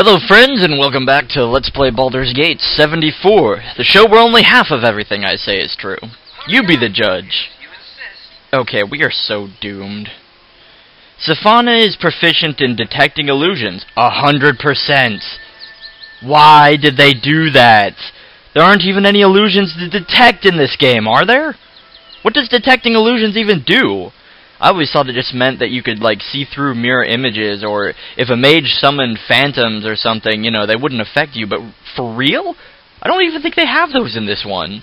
Hello friends and welcome back to Let's Play Baldur's Gate 74, the show where only half of everything I say is true. You be the judge. Okay, we are so doomed. Safana is proficient in detecting illusions. A hundred percent. Why did they do that? There aren't even any illusions to detect in this game, are there? What does detecting illusions even do? I always thought it just meant that you could like see through mirror images, or if a mage summoned phantoms or something, you know, they wouldn't affect you. But for real, I don't even think they have those in this one.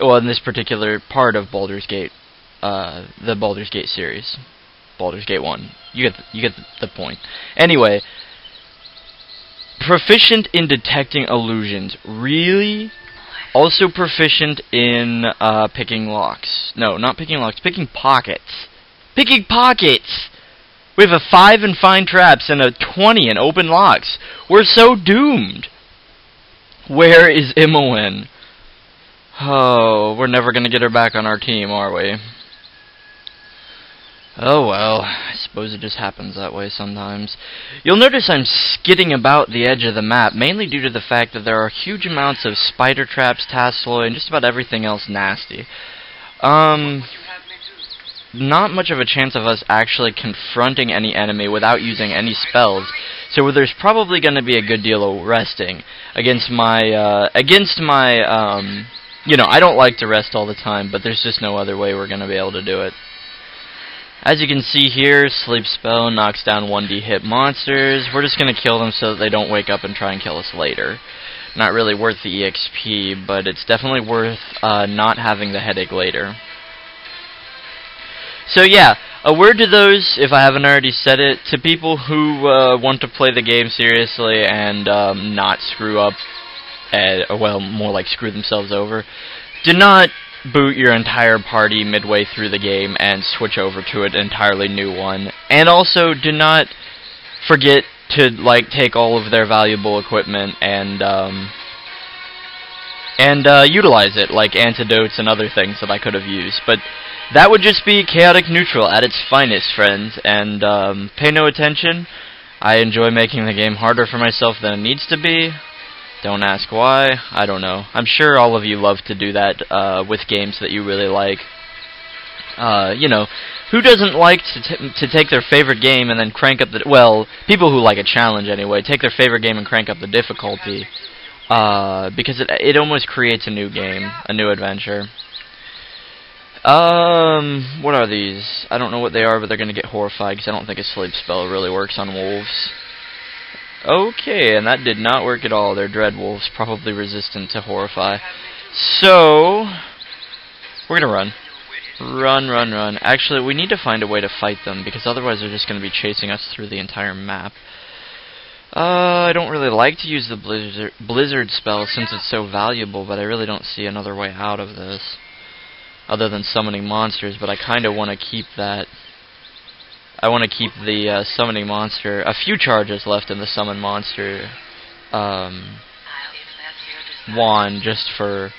Well, in this particular part of Baldur's Gate, uh, the Baldur's Gate series, Baldur's Gate One. You get the, you get the point. Anyway, proficient in detecting illusions. Really? Also proficient in uh, picking locks. No, not picking locks. Picking pockets. Picking pockets! We have a 5 in fine traps and a 20 in open locks. We're so doomed! Where is Imoen? Oh, we're never gonna get her back on our team, are we? Oh well, I suppose it just happens that way sometimes. You'll notice I'm skidding about the edge of the map, mainly due to the fact that there are huge amounts of spider traps, tasloi, and just about everything else nasty. Um, not much of a chance of us actually confronting any enemy without using any spells. So there's probably going to be a good deal of resting against my uh, against my um, you know I don't like to rest all the time, but there's just no other way we're going to be able to do it. As you can see here, Sleep Spell knocks down 1d hit monsters. We're just going to kill them so that they don't wake up and try and kill us later. Not really worth the EXP, but it's definitely worth uh, not having the headache later. So yeah, a word to those, if I haven't already said it, to people who uh, want to play the game seriously and um, not screw up, uh, well, more like screw themselves over. Do not boot your entire party midway through the game and switch over to an entirely new one. And also, do not forget to like take all of their valuable equipment and um, and uh, utilize it, like antidotes and other things that I could have used. But that would just be chaotic neutral at its finest, friends. And um, pay no attention. I enjoy making the game harder for myself than it needs to be. Don't ask why. I don't know. I'm sure all of you love to do that uh, with games that you really like. Uh, you know, who doesn't like to to take their favorite game and then crank up the well, people who like a challenge anyway, take their favorite game and crank up the difficulty. Uh, because it it almost creates a new game, a new adventure. Um, what are these? I don't know what they are, but they're gonna get horrified because I don't think a sleep spell really works on wolves. Okay, and that did not work at all. They're dread wolves, probably resistant to horrify. So, we're gonna run. Run, run, run. Actually, we need to find a way to fight them, because otherwise they're just gonna be chasing us through the entire map. Uh, I don't really like to use the blizzard, blizzard spell since it's so valuable, but I really don't see another way out of this other than summoning monsters, but I kind of want to keep that. I want to keep the uh, summoning monster, a few charges left in the summon monster um, wand just for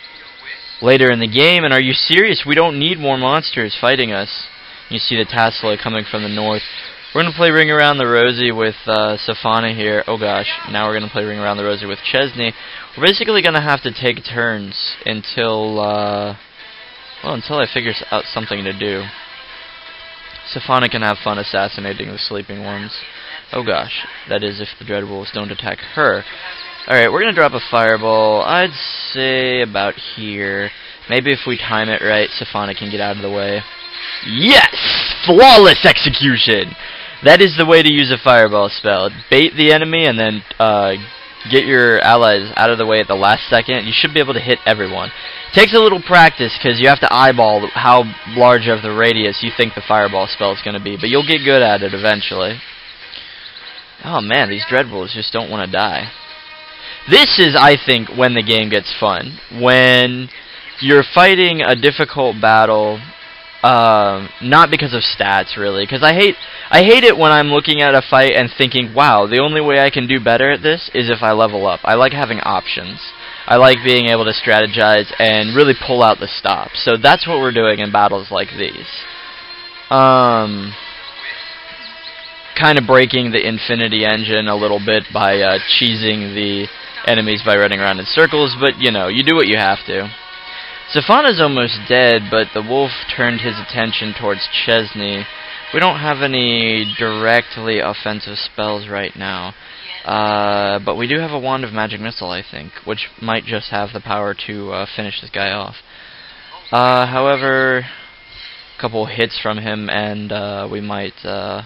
later in the game. And are you serious? We don't need more monsters fighting us. You see the Tasloi coming from the north. We're going to play Ring Around the Rosie with uh, Safana here. Oh gosh, now we're going to play Ring Around the Rosie with Chezni. We're basically going to have to take turns until... Uh, well, until I figure out something to do. Safana can have fun assassinating the sleeping ones. Oh gosh, that is if the Dread Wolves don't attack her. Alright, we're gonna drop a fireball, I'd say about here. Maybe if we time it right, Safana can get out of the way. Yes! Flawless execution! That is the way to use a fireball spell. Bait the enemy and then uh, get your allies out of the way at the last second. You should be able to hit everyone. Takes a little practice because you have to eyeball how large of the radius you think the fireball spell is going to be, but you'll get good at it eventually. Oh man, these Dreadwolves just don't want to die. This is, I think, when the game gets fun. When you're fighting a difficult battle, um, not because of stats, really, because I hate I hate it when I'm looking at a fight and thinking, wow, the only way I can do better at this is if I level up. I like having options. I like being able to strategize and really pull out the stops. So that's what we're doing in battles like these. Um, kind of breaking the Infinity Engine a little bit by uh, cheesing the enemies by running around in circles, but you know, you do what you have to. Safana's almost dead, but the wolf turned his attention towards Chezni. We don't have any directly offensive spells right now. Uh, but we do have a Wand of Magic Missile, I think, which might just have the power to uh, finish this guy off. Uh, however, a couple hits from him, and uh, we might uh,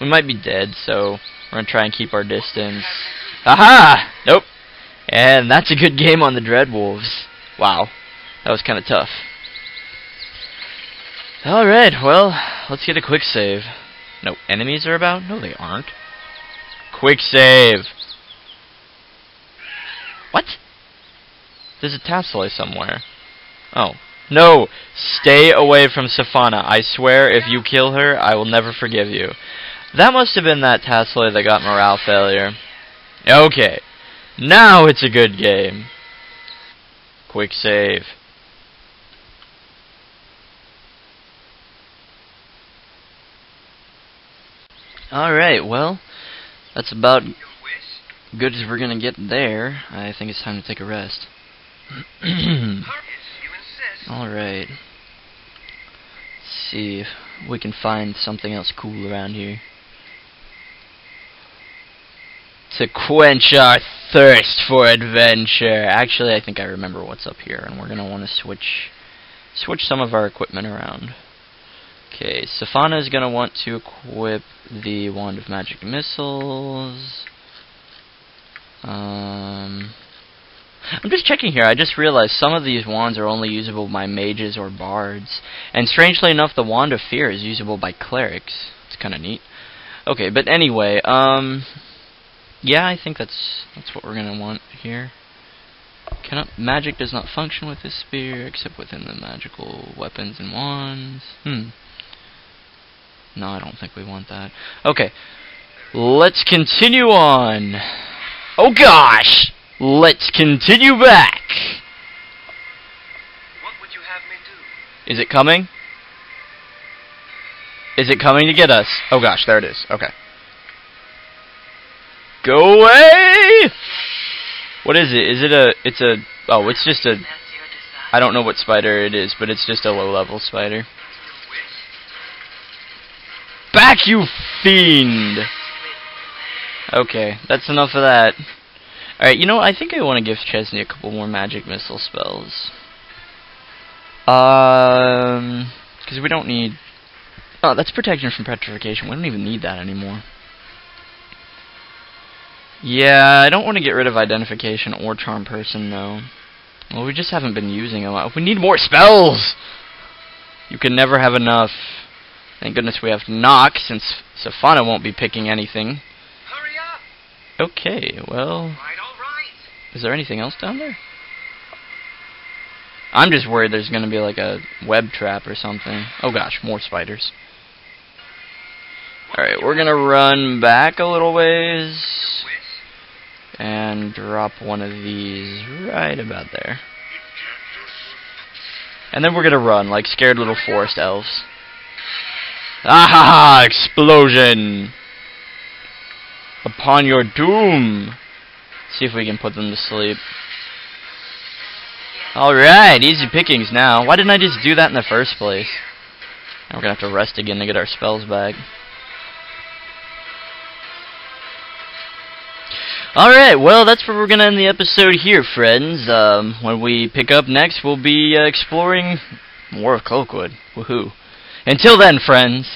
we might be dead. So we're gonna try and keep our distance. Aha! Nope. And that's a good game on the Dreadwolves. Wow, that was kind of tough. Alright, well, let's get a quick save. No, enemies are about? No, they aren't. Quick save. What? There's a Tasloi somewhere. Oh. No! Stay away from Safana. I swear, if you kill her, I will never forgive you. That must have been that Tasloi that got morale failure. Okay. Now it's a good game. Quick save. Alright, well, that's about good as we're gonna get there. I think it's time to take a rest. Alright. Let's see if we can find something else cool around here. To quench our thirst for adventure. Actually, I think I remember what's up here, and we're gonna want to switch switch some of our equipment around. Okay, Safana is going to want to equip the Wand of Magic Missiles. Um, I'm just checking here. I just realized some of these wands are only usable by mages or bards. And strangely enough, the Wand of Fear is usable by clerics. It's kind of neat. Okay, but anyway, um, yeah, I think that's that's what we're going to want here. Cannot, magic does not function with this spear except within the magical weapons and wands. Hmm. No, I don't think we want that. Okay. Let's continue on. Oh gosh! Let's continue back! What would you have me do? Is it coming? Is it coming to get us? Oh gosh, there it is. Okay. Go away! What is it? Is it a, it's a, oh, it's just a, I don't know what spider it is, but it's just a low level spider. Back, you fiend! Okay, that's enough of that. Alright, you know, I think I want to give Chezni a couple more magic missile spells. Um, because we don't need... Oh, that's protection from petrification. We don't even need that anymore. Yeah, I don't want to get rid of identification or charm person, though. Well, we just haven't been using them. We need more spells! You can never have enough. Thank goodness we have knock, since Safana won't be picking anything. Hurry up! Okay, well... Right, all right. Is there anything else down there? I'm just worried there's gonna be like a web trap or something. Oh gosh, more spiders. Alright, we're gonna run back a little ways and drop one of these right about there. And then we're gonna run like scared little forest elves. Ah ha ha! Explosion! Upon your doom! See if we can put them to sleep. Alright, easy pickings now. Why didn't I just do that in the first place? Now we're gonna have to rest again to get our spells back. Alright, well, that's where we're gonna end the episode here, friends. Um, when we pick up next, we'll be uh, exploring more of Cloakwood. Woohoo. Until then, friends.